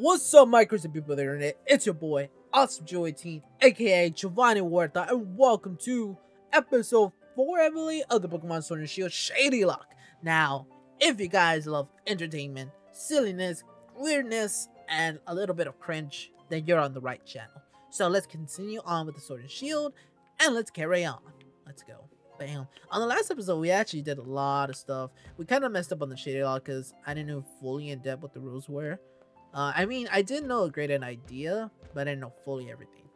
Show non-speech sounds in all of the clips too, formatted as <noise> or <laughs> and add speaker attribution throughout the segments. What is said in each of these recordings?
Speaker 1: What's up, my crazy people of the internet? It's your boy, AwesomeGeo18, aka Giovanni Huerta, and welcome to episode 4, I believe, of the Pokemon Sword and Shield Shadylocke. Now, if you guys love entertainment, silliness, weirdness, and a little bit of cringe, then you're on the right channel. So let's continue on with the Sword and Shield, and let's carry on. Let's go. Bam. On the last episode, we actually did a lot of stuff. We kind of messed up on the Shadylocke because I didn't know fully in depth what the rules were. Uh, I mean, I didn't know a great an idea, but I didn't know fully everything.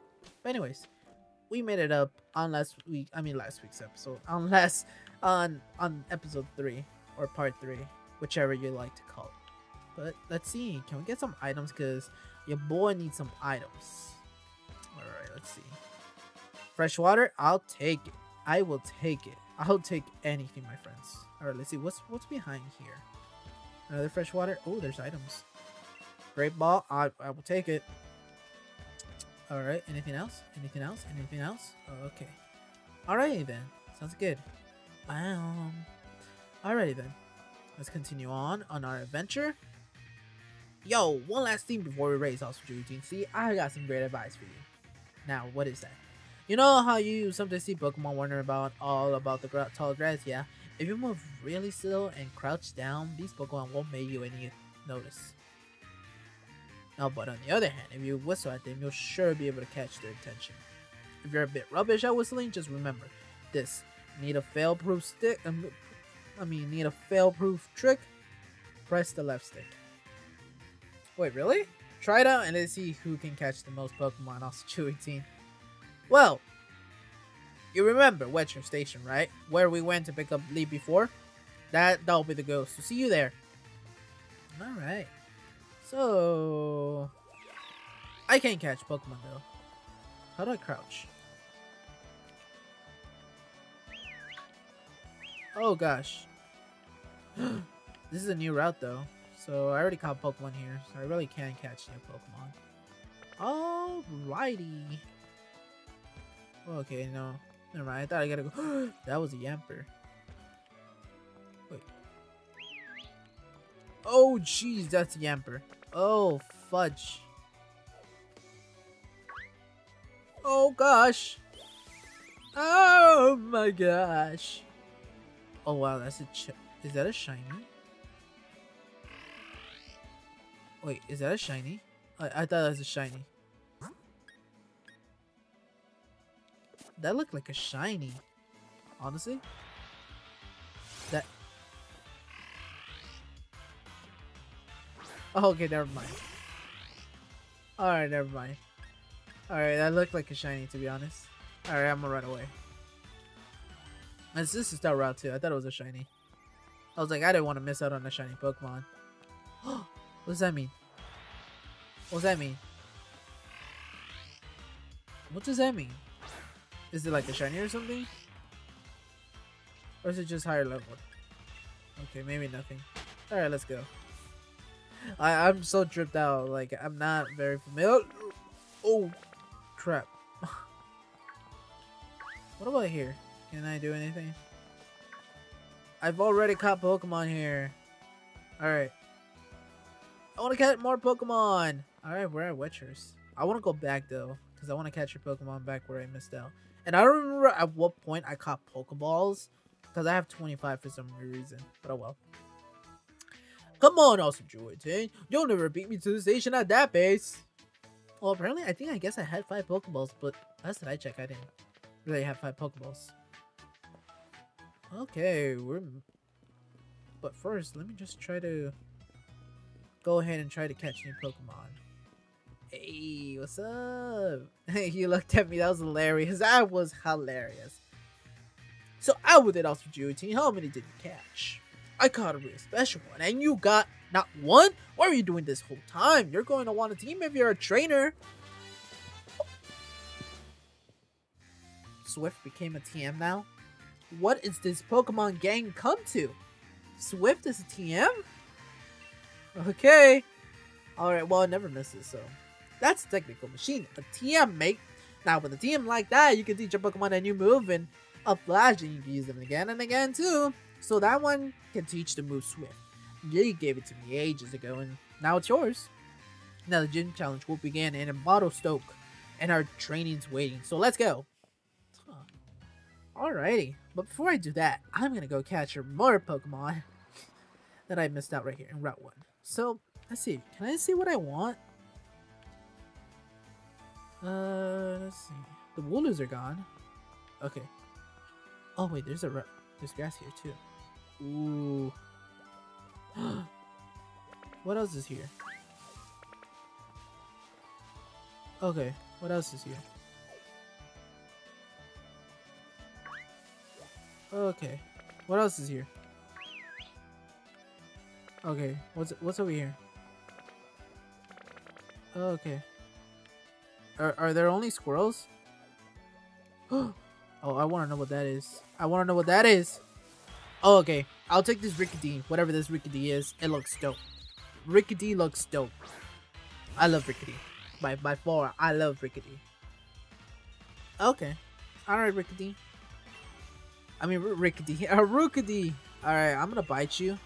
Speaker 1: But anyways, we made it up on last week. I mean, last week's episode. <laughs> Unless on on episode three or part three, whichever you like to call it. But let's see. Can we get some items? Cause your boy needs some items. All right, let's see. Fresh water. I'll take it. I will take it. I'll take anything, my friends. All right, let's see. What's what's behind here? Another fresh water. Oh, there's items. Great ball. I, I will take it. All right. Anything else? Anything else? Anything else? Oh, okay. Alrighty then. Sounds good. Um. Alrighty then. Let's continue on on our adventure. Yo, one last thing before we race also routine. See, I got some great advice for you. Now, what is that? You know how you sometimes see Pokemon wondering about all about the tall grass? Yeah. If you move really slow and crouch down, these Pokemon won't make you any notice. Now, but on the other hand, if you whistle at them, you'll sure be able to catch their attention. If you're a bit rubbish at whistling, just remember this: need a fail-proof stick. Um, I mean, need a fail-proof trick. Press the left stick. Wait, really? Try it out and let's see who can catch the most Pokemon off Chewy Team. Well, you remember Wedgehurst Station, right? Where we went to pick up Lee before? That that'll be the ghost. So see you there. Alright. So I can't catch Pokemon though. How do I crouch? Oh gosh. <gasps> this is a new route though. So I already caught Pokemon here, so I really can't catch new Pokemon. Alrighty. Okay, no. Never mind. I thought I gotta go. <gasps> that was a Yamper. Oh, jeez, that's the Yamper. Oh, fudge. Oh, gosh. Oh, my gosh. Oh, wow, that's a... is that a shiny? Wait, is that a shiny? I, I thought that was a shiny. That looked like a shiny. Honestly. That... Okay, never mind. Alright, never mind. Alright, that looked like a shiny, to be honest. Alright, I'm gonna run away. This, this is that route, too. I thought it was a shiny. I was like, I didn't want to miss out on a shiny Pokemon. <gasps> what does that mean? What does that mean? What does that mean? Is it like a shiny or something? Or is it just higher level? Okay, maybe nothing. Alright, let's go. I, I'm so tripped out. Like, I'm not very familiar. Oh, crap. <laughs> what about here? Can I do anything? I've already caught Pokemon here. Alright. I want to catch more Pokemon. Alright, we're at Wedgehurst. I want to go back, though. Because I want to catch your Pokemon back where I missed out. And I don't remember at what point I caught Pokeballs. Because I have 25 for some reason. But oh well. Come on, Awesome 10. You'll never beat me to the station at that pace. Well, apparently, I think I guess I had 5 Pokeballs. But last time I checked, I didn't really have 5 Pokeballs. Okay, we're... But first, let me just try to go ahead and try to catch new Pokemon. Hey, what's up? <laughs> you looked at me, that was hilarious. That was hilarious. So I with it also Team. how many did you catch? I caught a real special one, and you got not one? What are you doing this whole time? You're going to want a team if you're a trainer. Swift became a TM now? What is this Pokemon gang come to? Swift is a TM? Okay. Alright, well, it never misses, so. That's a technical machine. A TM, mate. Now, with a TM like that, you can teach a Pokemon a new move and a flash, and you can use them again and again, too. So that one can teach the move Swift. You gave it to me ages ago, and now it's yours. Now the gym challenge will begin in Motostoke, and our training's waiting. So let's go. Huh. Alrighty, but before I do that, I'm gonna go catch more Pokemon <laughs> that I missed out right here in Route 1. So, let's see. Can I see what I want? Uh, let's see. The Wooloos are gone. Okay. Oh, wait, there's a... There's grass here, too. Ooh. <gasps> what else is here? Okay, what else is here? Okay, what else is here? Okay, what's what's over here? Okay. Are are there only squirrels? <gasps> oh, I want to know what that is. I want to know what that is. Oh, okay. I'll take this Rickety, whatever this Rickety is. It looks dope. Rickety looks dope. I love Rickety. By by far, I love Rickety. Okay. Alright, Rickety. I mean, Rickety. <laughs> Uh, Rookidee. Alright, I'm gonna bite you.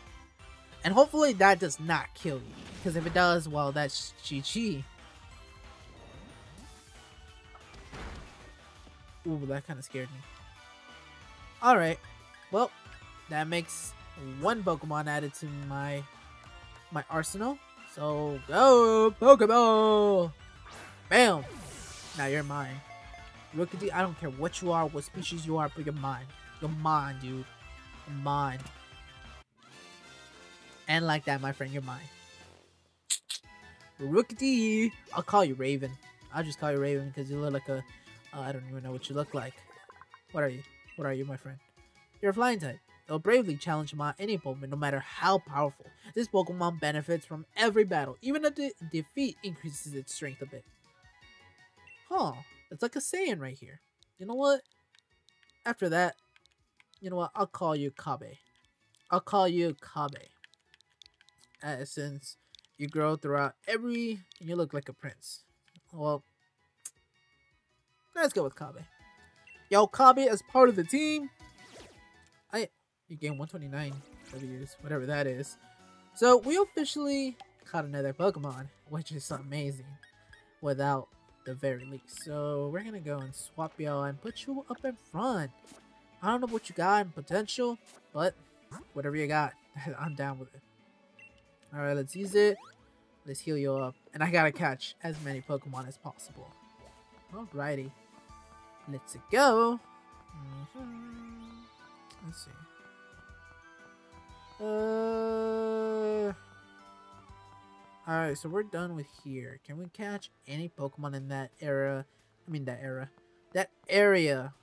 Speaker 1: And hopefully that does not kill you. Because if it does, well, that's Chi-Chi. Ooh, that kind of scared me. Alright. Well, that makes one Pokemon added to my my arsenal. So, go Pokeball! Bam! Now you're mine. Rookidee, I don't care what you are, what species you are, but you're mine. You're mine, dude. You're mine. And like that, my friend, you're mine. Rookidee! I'll call you Raven. I'll just call you Raven because you look like a... Uh, I don't even know what you look like. What are you? What are you, my friend? You're a flying type. They'll bravely challenge my any Pokemon no matter how powerful. This Pokemon benefits from every battle. Even a de defeat increases its strength a bit. Huh. It's like a Saiyan right here. You know what? After that, you know what? I'll call you Kabe. I'll call you Kabe. Uh, since you grow throughout every... You look like a prince. Well, let's go with Kabe. Yo, Kabe as part of the team. I You gain 129 W's, whatever that is. So, we officially caught another Pokemon, which is amazing. Without the very least. So we're gonna go and swap y'all and put you up in front. I don't know what you got in potential, but whatever you got, <laughs> I'm down with it. Alright, let's use it. Let's heal you up. And I gotta catch as many Pokemon as possible. Alrighty. Let's go. Mm -hmm. Let's see. Uh Alright, so we're done with here. Can we catch any Pokemon in that era? I mean that era. That area.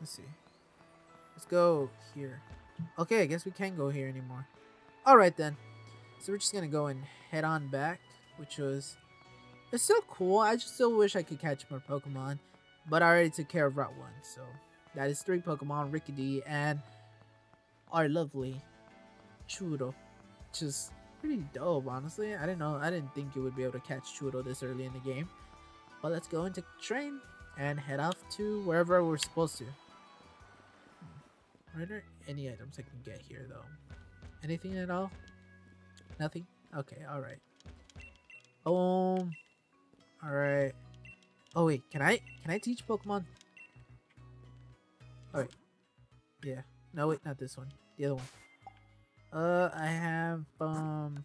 Speaker 1: Let's see. Let's go here. Okay, I guess we can't go here anymore. Alright then. So we're just gonna go and head on back, which was... It's still cool. I just still wish I could catch more Pokemon. But I already took care of Route 1, so... That is three Pokemon, Rickety, and our lovely which is pretty dope, honestly. I didn't know, I didn't think you would be able to catch Churo this early in the game. But let's go into train and head off to wherever we're supposed to. Are there any items I can get here, though? Anything at all? Nothing? Okay, alright. Boom. Alright. Oh, wait, can I, can I teach Pokemon? Alright. Yeah. No, wait, not this one. The other one. Uh, I have, um...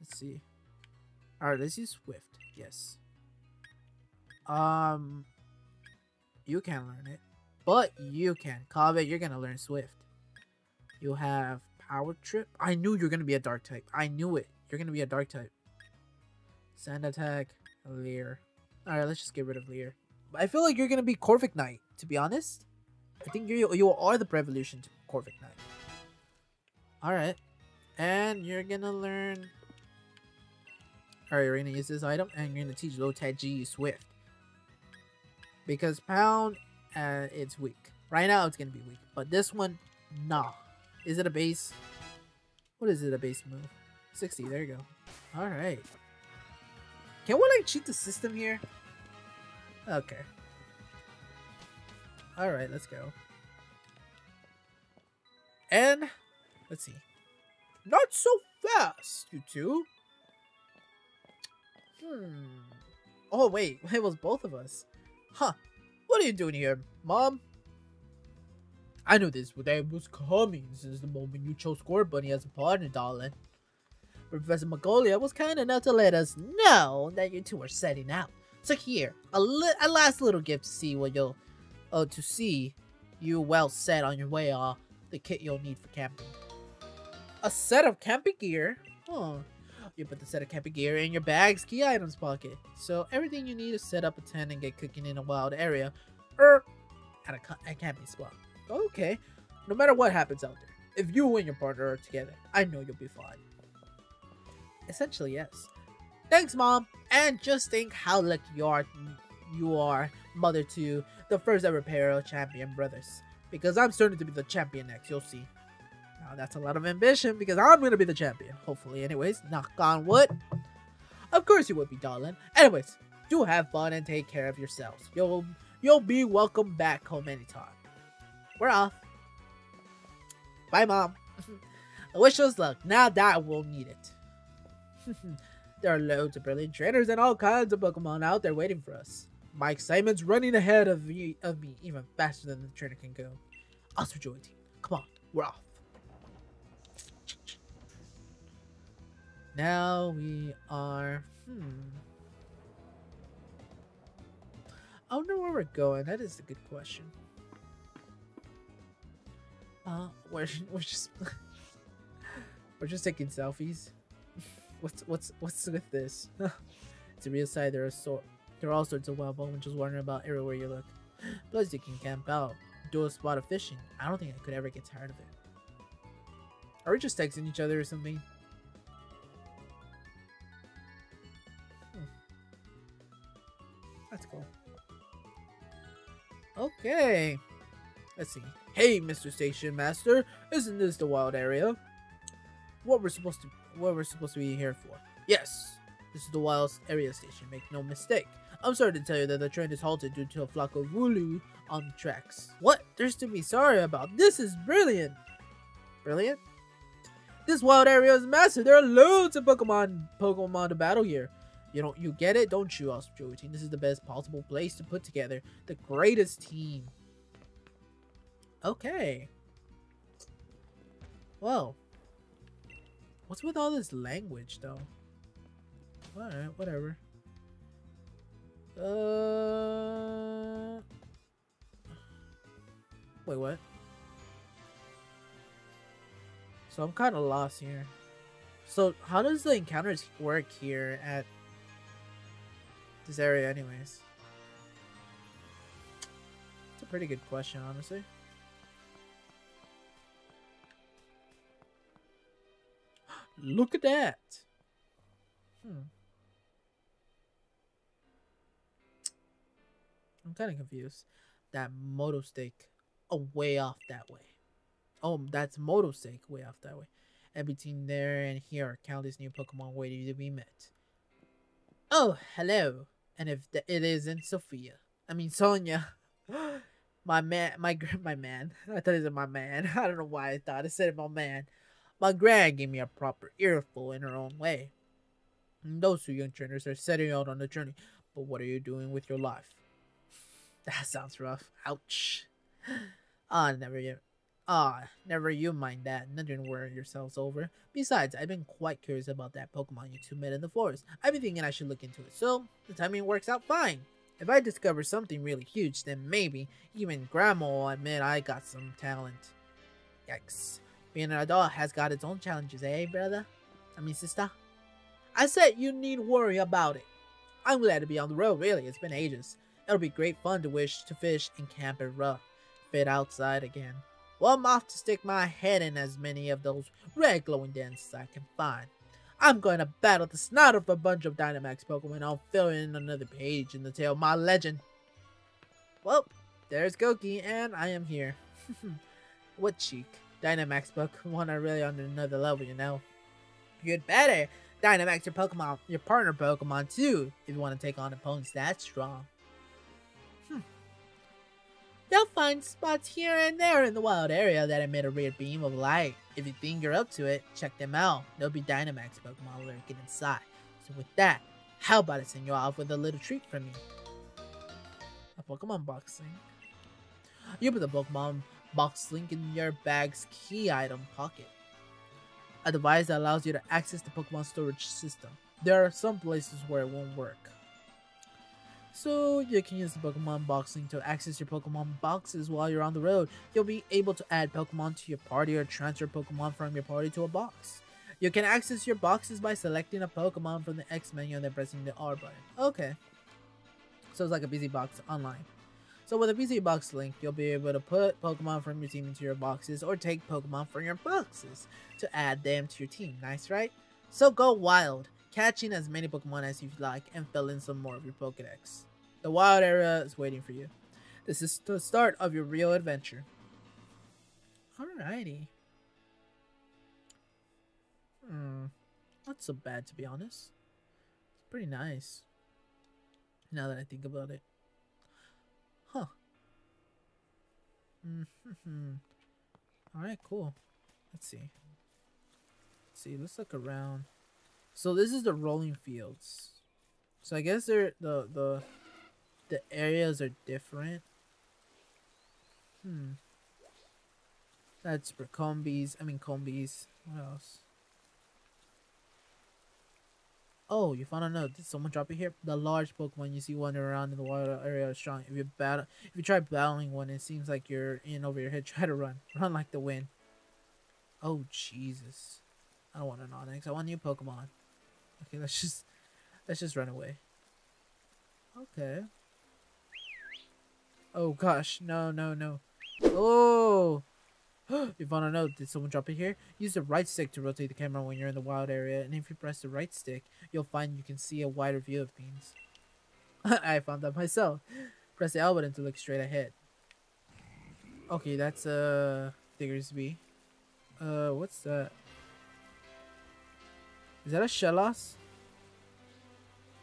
Speaker 1: Let's see. Alright, let's use Swift. Yes. Um... You can learn it. But you can. Kabe, you're gonna learn Swift. You have Power Trip. I knew you're gonna be a Dark type. I knew it. You're gonna be a Dark type. Sand Attack. Leer. Alright, let's just get rid of Leer. I feel like you're gonna be Corviknight, Knight, to be honest. I think you you are the Prevolution to Corviknight. Knight. Alright. And you're gonna learn... Alright, you're gonna use this item and you're gonna teach Lotad G Swift. Because Pound, uh, it's weak. Right now it's gonna be weak. But this one, nah. Is it a base? What is it, a base move? 60, there you go. Alright. Can we like cheat the system here? Okay. Alright, let's go. And Let's see. Not so fast, you two. Hmm. Oh, wait. <laughs> It was both of us. Huh. What are you doing here, Mom? I knew this day was coming since the moment you chose Scorbunny as a partner, darling. Professor Magnolia was kind enough to let us know that you two were setting out. So here, a, a last little gift to see what you'll, uh, to see you well set on your way, uh, the kit you'll need for camping. A set of camping gear? Huh. You put the set of camping gear in your bag's key items pocket. So everything you need to set up a tent and get cooking in a wild area, or at a, a camping spot. Okay. No matter what happens out there, if you and your partner are together, I know you'll be fine. Essentially, yes. Thanks, Mom. And just think how lucky you are, you are, mother to the first ever pair of champion brothers. Because I'm starting to be the champion next, you'll see. Now that's a lot of ambition because I'm gonna be the champion. Hopefully, anyways. Knock on wood. Of course you would be, darling. Anyways, do have fun and take care of yourselves. You'll you'll be welcome back home anytime. We're off. Bye, Mom. <laughs> I wish us luck. Now that we'll need it. <laughs> there are loads of brilliant trainers and all kinds of Pokemon out there waiting for us. My excitement's running ahead of me, of me even faster than the trainer can go. Also, Joy Team, come on, we're off. Now we are. Hmm. I wonder where we're going. That is a good question. Uh, we're <laughs> we're just <laughs> we're just taking selfies. <laughs> what's what's what's with this? a real side. There are so there are all sorts of wild Pokemon just wandering about everywhere you look. Plus, you can camp out, do a spot of fishing. I don't think I could ever get tired of it. Are we just texting each other or something? Hmm. That's cool. Okay. Let's see. Hey, Mr. Station Master, isn't this the wild area? What we're supposed to what we're supposed to be here for? Yes, this is the wild area station. Make no mistake. I'm sorry to tell you that the train is halted due to a flock of Wooloo on the tracks. What? There's to be sorry about. This is brilliant. Brilliant? This wild area is massive. There are loads of Pokemon Pokemon to battle here. You don't you get it, don't you, Awesome Joey Team? This is the best possible place to put together the greatest team Okay. Well. What's with all this language, though? Alright, whatever. Uh... Wait, what? So I'm kind of lost here. So how does the encounters work here at this area anyways? It's a pretty good question, honestly. <gasps> Look at that. Hmm. I'm kind of confused. That Motostoke oh, uh, way off that way. Oh, that's Motostoke way off that way. And between there and here countless new Pokemon waiting to be met. Oh, hello. And if it isn't Sophia, I mean Sonia, <gasps> my man, my <laughs> my man. I thought it was my man. <laughs> I don't know why I thought I said my man. My grand gave me a proper earful in her own way. And those two young trainers are setting out on the journey. But what are you doing with your life? That sounds rough. Ouch. Ah, never you. Ah, never you mind that. Nothing worry yourselves over. Besides, I've been quite curious about that Pokemon you two met in the forest. I've been thinking I should look into it, so the timing works out fine. If I discover something really huge, then maybe even Grandma will admit I got some talent. Yikes. Being an adult has got its own challenges, eh, brother? I mean, sister? I said you need worry about it. I'm glad to be on the road, really. It's been ages. It'll be great fun to wish to fish and camp and rough. Fit outside again. Well, I'm off to stick my head in as many of those red glowing dens as I can find. I'm going to battle the snot of a bunch of Dynamax Pokemon. I'll fill in another page in the tale of my legend. Well, there's Goki, and I am here. <laughs> what cheek. Dynamax Pokemon are really on another level, you know. You'd better Dynamax your Pokemon, your partner Pokemon too, if you want to take on opponents that strong. You'll find spots here and there in the wild area that emit a weird beam of light. If you think you're up to it, check them out. There'll be Dynamax Pokemon lurking inside. So with that, how about I send you off with a little treat from me? A Pokemon box link. You put the Pokemon box link in your bag's key item pocket. A device that allows you to access the Pokemon storage system. There are some places where it won't work. So you can use the Pokemon box link to access your Pokemon boxes while you're on the road. You'll be able to add Pokemon to your party or transfer Pokemon from your party to a box. You can access your boxes by selecting a Pokemon from the X menu and then pressing the R button. Okay. So it's like a busy box online. So with a busy box link, you'll be able to put Pokemon from your team into your boxes or take Pokemon from your boxes to add them to your team. Nice, right? So go wild, catching as many Pokemon as you like and fill in some more of your Pokedex. The wild area is waiting for you. This is the start of your real adventure. Alrighty. Hmm. Not so bad, to be honest. It's pretty nice. Now that I think about it. Huh. Mm hmm Alright, cool. Let's see. Let's see, let's look around. So this is the rolling fields. So I guess they're the the the areas are different. Hmm. That's for Combees. I mean Combees. What else? Oh, you found a note. Did someone drop it here? The large Pokemon you see wandering around in the water area is strong. If you battle, if you try battling one, it seems like you're in over your head. <laughs> Try to run. Run like the wind. Oh, Jesus. I don't want an Onix. I want new Pokemon. Okay, let's just, let's just run away. Okay. Oh, gosh. No, no, no. Oh! you found a note. Did someone drop it here? Use the right stick to rotate the camera when you're in the wild area, and if you press the right stick, you'll find you can see a wider view of things. <laughs> I found that myself. Press the L button to look straight ahead. Okay, that's uh Diggersby. Uh, what's that? Is that a Shellos?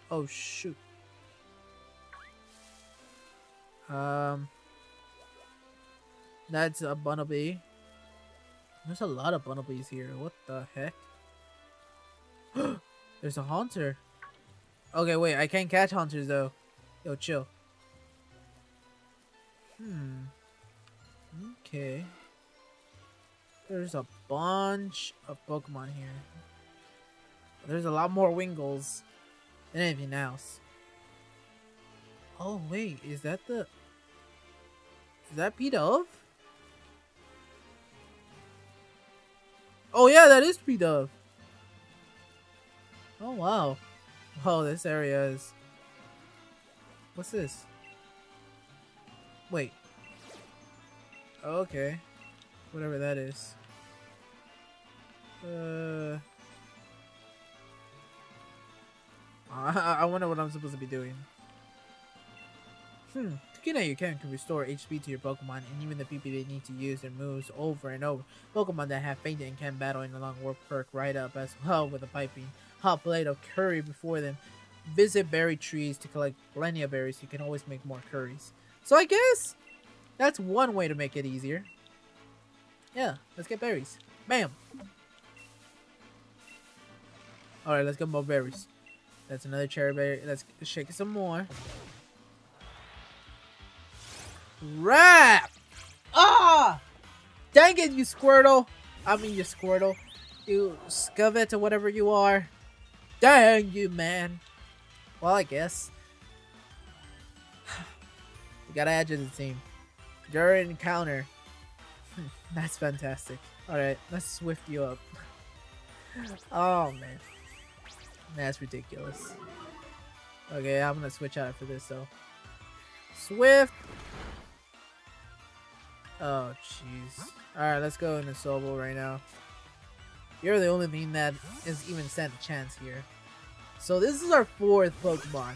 Speaker 1: Oh shoot. Um, that's a Bunnelby. There's a lot of Bunnelbys here. What the heck? <gasps> There's a Haunter. Okay, wait. I can't catch Haunters, though. Yo, chill. Hmm. Okay. There's a bunch of Pokemon here. There's a lot more Wingulls than anything else. Oh, wait. Is that the... Is that Pidove? Oh yeah, that is Pidove. Oh wow. Oh, this area is... What's this? Wait. okay. Whatever that is. Uh... I, wonder what I'm supposed to be doing. Hmm. Tukina can can restore HP to your Pokemon and even the PP they need to use their moves over and over. Pokemon that have fainted and can battle in a long warp perk right up as well with a piping hot plate of curry before them. Visit berry trees to collect plenty of berries. You can always make more curries. So I guess that's one way to make it easier. Yeah, let's get berries. Bam! Alright, let's get more berries. That's another Cheri Berry. Let's shake it some more. Rap! Ah! Dang it, you Squirtle! I mean, you Squirtle. You Skwovet or whatever you are. Dang you, man. Well, I guess. <sighs> you gotta add you to the team. During encounter. <laughs> That's fantastic. Alright, let's swift you up. <laughs> oh, man. That's ridiculous. Okay, I'm gonna switch out for this, though. Swift! Oh, jeez. Alright, let's go into Sobble right now. You're the only thing that is even stand a chance here. So this is our fourth Pokemon.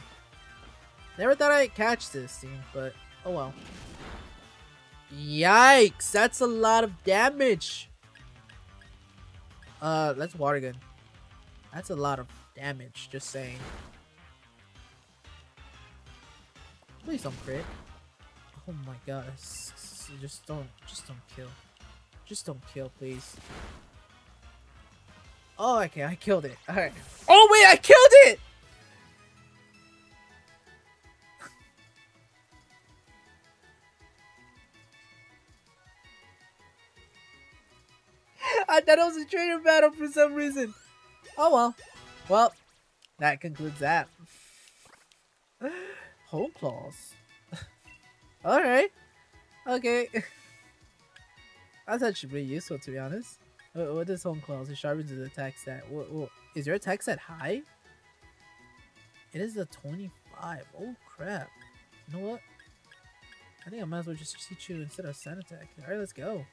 Speaker 1: Never thought I'd catch this team, but oh well. Yikes! That's a lot of damage! Uh, let's Water Gun. That's a lot of damage, just saying. Please don't crit. Oh my god. Just don't, just don't kill. Just don't kill, please. Oh, okay, I killed it. Alright. Oh wait, I killed it! <laughs> I thought it was a trainer battle for some reason. Oh well. Well, that concludes that. <gasps> Hone Claws. <laughs> Alright. Okay. That's actually pretty useful to be honest. What, what does Hone Claws? It sharpens his attack stat. What, what, is your attack stat high? It is a 25. Oh crap. You know what? I think I might as well just teach you instead of sand attack. Alright, let's go.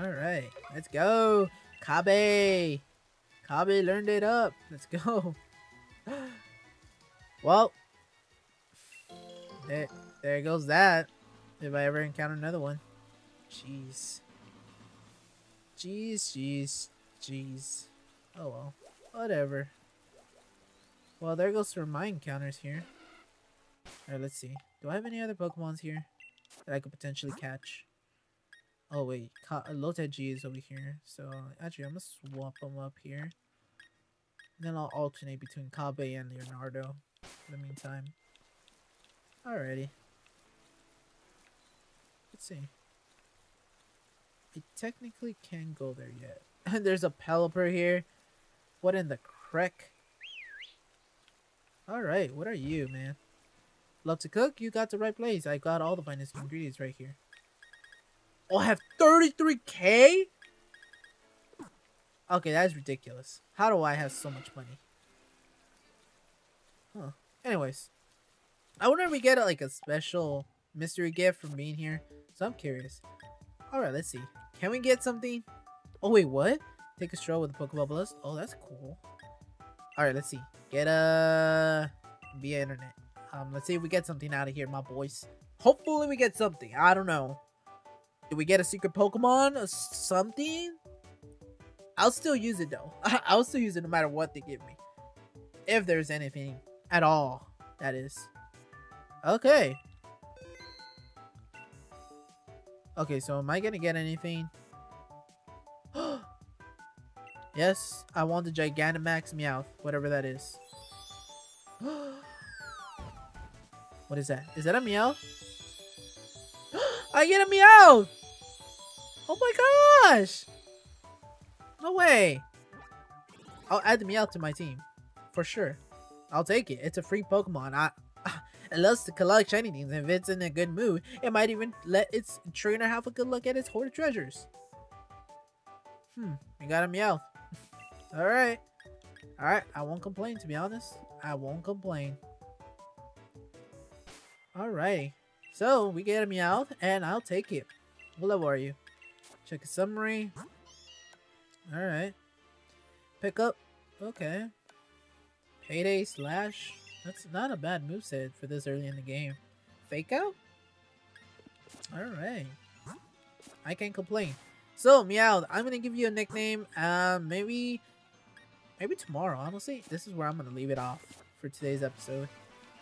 Speaker 1: Alright, let's go. Kabe. Kabe learned it up. Let's go. <laughs> well, there, there goes that. If I ever encounter another one. Jeez. Jeez, jeez, jeez. Oh well. Whatever. Well, there goes for my encounters here. Alright, let's see. Do I have any other Pokemons here that I could potentially catch? Oh wait, Ka uh, Loteji is over here. So actually, I'm gonna swap them up here. Then I'll alternate between Kabe and Leonardo in the meantime. Alrighty. Let's see. I technically can't go there yet. And <laughs> there's a Pelipper here. What in the crick? Alright, what are you, man? Love to cook? You got the right place. I got all the finest ingredients right here. Oh, I have 33k? Okay, that is ridiculous. How do I have so much money? Huh. Anyways. I wonder if we get like a special mystery gift from being here. So I'm curious. Alright, let's see. Can we get something? Oh, wait, what? Take a stroll with the Pokeball Oh, that's cool. Alright, let's see. Get a... Via internet. Um, let's see if we get something out of here, my boys. Hopefully we get something. I don't know. Do we get a secret Pokemon or something? I'll still use it though. <laughs> I'll still use it no matter what they give me. If there's anything at all, that is. Okay. Okay, so am I gonna get anything? <gasps> yes, I want the Gigantamax Meowth, whatever that is. <gasps> what is that? Is that a Meowth? I get a Meowth! Oh my gosh! No way! I'll add Meowth to my team. For sure. I'll take it. It's a free Pokemon. I <laughs> it loves to collect shiny things. If it's in a good mood, it might even let its trainer have a good look at its hoard of treasures. Hmm, we got a Meowth. <laughs> Alright. Alright, I won't complain to be honest. I won't complain. Alright. So, we get a Meowth, and I'll take it. What level are you? Check a summary. Alright. Pick up. Okay. Payday slash. That's not a bad moveset for this early in the game. Fake out? Alright. I can't complain. So, Meow, I'm gonna give you a nickname. Uh, maybe, maybe tomorrow. Honestly, this is where I'm gonna leave it off for today's episode.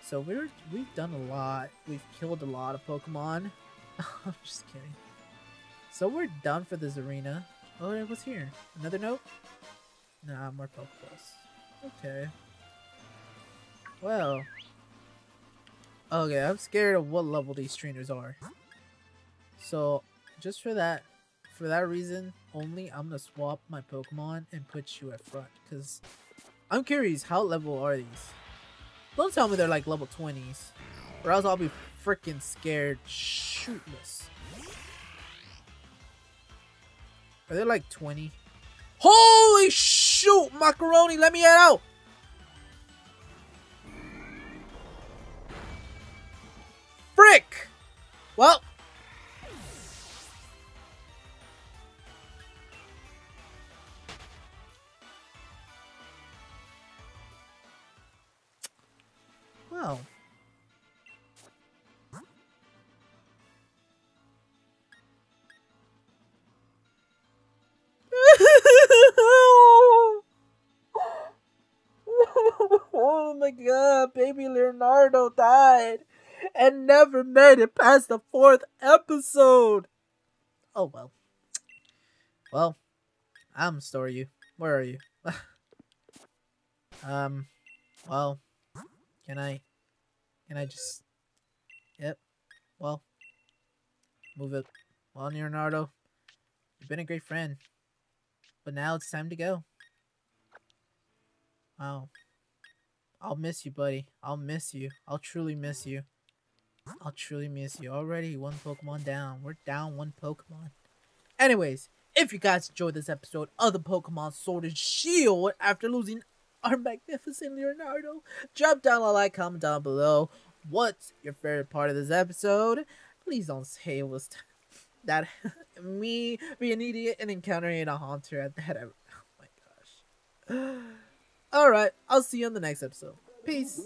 Speaker 1: So we're we've done a lot. We've killed a lot of Pokemon. <laughs> I'm just kidding. So we're done for this arena. Oh, what's here? Another note? Nah, more Pokeballs. Okay. Well. Okay, I'm scared of what level these trainers are. So, just for that, for that reason only, I'm gonna swap my Pokemon and put you at front. Because I'm curious, how level are these? Don't tell me they're like level 20s. Or else I'll be freaking scared shootless. Are they like 20? Holy shoot! Macaroni, let me get out! Frick! Well. My baby Leonardo died and never made it past the fourth episode. Oh well. Well, I'm store you. Where are you? <laughs> um, well, can I, can I just, yep, well, move it. Well, Leonardo, you've been a great friend, but now it's time to go. Wow. I'll miss you, buddy. I'll miss you. I'll truly miss you. I'll truly miss you. Already one Pokemon down. We're down one Pokemon. Anyways, if you guys enjoyed this episode of the Pokemon Sword and Shield after losing our magnificent Leonardo, drop down a like, comment down below. What's your favorite part of this episode? Please don't say it was that <laughs> me being an idiot and encountering a haunter at that. Oh my gosh. Alright, I'll see you on the next episode. Peace.